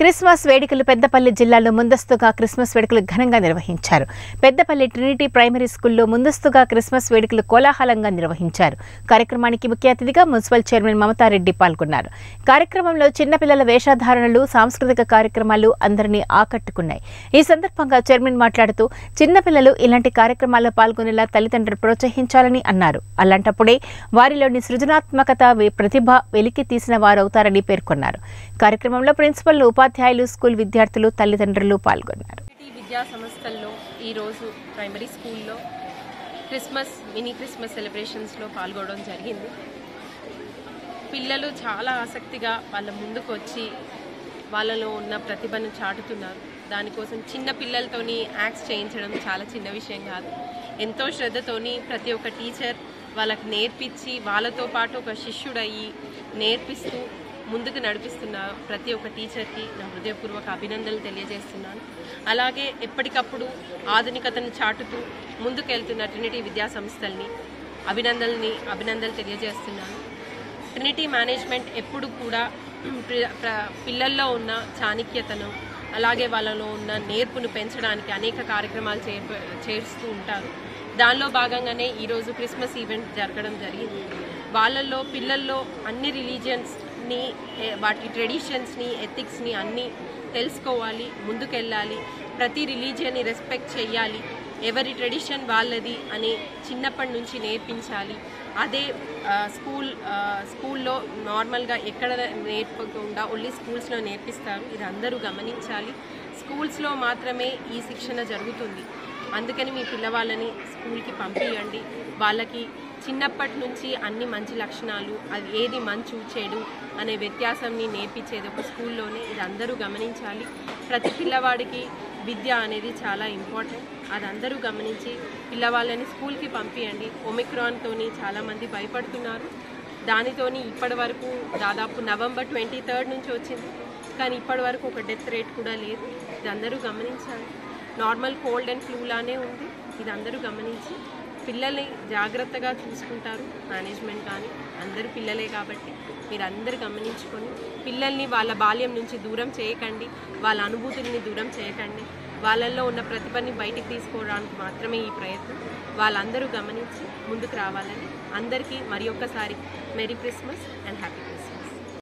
Christmas వేడుకలు పెద్దపల్లి జిల్లాలో ముందస్తుగా క్రిస్మస్ వేడుకలు ఘనంగా నిర్వహించారు. పెద్దపల్లి ట్రినిటీ ప్రైమరీ స్కూల్లో ముందస్తుగా క్రిస్మస్ వేడుకలు కోలాహలంగా నిర్వహించారు. కార్యక్రమానికి ముఖ్య అతిథిగా మున్సిపల్ చైర్మన్ మమతారెడ్డి పాల్గొన్నారు. కార్యక్రమంలో చిన్నపిల్లల వేషధారణలు సాంస్కృతిక కార్యక్రమాలు అందరినీ ఆకట్టుకున్నాయి. ఈ సందర్భంగా చైర్మన్ మాట్లాడుతూ చిన్నపిల్లలు ఇలాంటి కార్యక్రమాల్లో పాల్గొనేలా తల్లిదండ్రులు ప్రోత్సహించాలని అన్నారు. అలాంటప్పుడే వారిలోని సృజనాత్మకత ప్రతిభ వెలికి తీసిన వారవుతారని పేర్కొన్నారు. కార్యక్రమంలో ప్రిన్సిపల్ ఉపాధ్యాయులు స్కూల్ విద్యార్థులు తల్లిదండ్రులు పాల్గొన్నారు. విద్యా సంస్థల్లో ఈరోజు ప్రైమరీ స్కూల్లో క్రిస్మస్ మినీ క్రిస్మస్ సెలబ్రేషన్స్లో పాల్గొనడం జరిగింది. పిల్లలు చాలా ఆసక్తిగా వాళ్ళ ముందుకు వచ్చి వాళ్ళలో ఉన్న ప్రతిభను చాటుతున్నారు. దానికోసం చిన్న పిల్లలతోని యాక్ట్స్ చేయించడం చాలా చిన్న విషయం కాదు. ఎంతో శ్రద్ధతోని ప్రతి ఒక్క టీచర్ వాళ్ళకి నేర్పించి వాళ్ళతో పాటు ఒక శిష్యుడయ్యి నేర్పిస్తూ ముందుకు నడిపిస్తున్న ప్రతి ఒక్క టీచర్కి నా హృదయపూర్వక అభినందనలు తెలియజేస్తున్నాను. అలాగే ఎప్పటికప్పుడు ఆధునికతను చాటుతూ ముందుకెళ్తున్న ట్రినిటీ విద్యా సంస్థల్ని అభినందనల్ని అభినందనలు తెలియజేస్తున్నాను. ట్రినిటీ మేనేజ్మెంట్ ఎప్పుడు కూడా ప్ర- పిల్లల్లో ఉన్న చాణిక్యతను అలాగే వాళ్ళలో ఉన్న నేర్పును పెంచడానికి అనేక కార్యక్రమాలు చే చేస్తూ ఉంటారు. దానిలో భాగంగానే ఈరోజు క్రిస్మస్ ఈవెంట్ జరగడం జరిగింది. వాళ్ళల్లో పిల్లల్లో అన్ని రిలీజియన్స్ ని వాటి ట్రెడిషన్స్ని ఎథిక్స్ని అన్నీ తెలుసుకోవాలి ముందుకెళ్ళాలి. ప్రతి రిలీజియన్ని రెస్పెక్ట్ చేయాలి ఎవరి ట్రెడిషన్ వాళ్ళది అని చిన్నప్పటి నుంచి నేర్పించాలి. అదే స్కూల్ స్కూల్లో నార్మల్గా ఎక్కడ నేర్పకుండా ఓన్లీ స్కూల్స్లో నేర్పిస్తారు. ఇది అందరూ గమనించాలి. స్కూల్స్లో మాత్రమే ఈ శిక్షణ జరుగుతుంది. అందుకని మీ పిల్లవాళ్ళని స్కూల్కి పంపించండి వాళ్ళకి చిన్నప్పటి నుంచి అన్ని మంచి లక్షణాలు అది ఏది మంచు చెడు అనే వ్యత్యాసంని నేర్పించేది ఒక స్కూల్లోనే. ఇది అందరూ గమనించాలి. ప్రతి పిల్లవాడికి విద్య అనేది చాలా ఇంపార్టెంట్. అది అందరూ గమనించి పిల్లవాళ్ళని స్కూల్కి పంపించండి ఒమిక్రాన్తోని చాలామంది భయపడుతున్నారు. దానితోని ఇప్పటి వరకు దాదాపు నవంబర్ ట్వంటీ థర్డ్ నుంచి వచ్చింది. కానీ ఇప్పటి వరకు ఒక డెత్ రేట్ కూడా లేదు. ఇది అందరూ గమనించాలి. నార్మల్ కోల్డ్ అండ్ ఫ్లూ లానే ఉంది. ఇది అందరూ గమనించి పిల్లల్ని జాగ్రత్తగా చూసుకుంటారు. మేనేజ్మెంట్ కానీ అందరు పిల్లలే కాబట్టి మీరు గమనించుకొని పిల్లల్ని వాళ్ళ బాల్యం నుంచి దూరం చేయకండి. వాళ్ళ అనుభూతుల్ని దూరం చేయకండి. వాళ్ళల్లో ఉన్న ప్రతిభని బయటికి తీసుకోవడానికి మాత్రమే ఈ ప్రయత్నం. వాళ్ళందరూ గమనించి ముందుకు రావాలని అందరికీ మరి ఒక్కసారి మెరీ క్రిస్మస్ అండ్ హ్యాపీ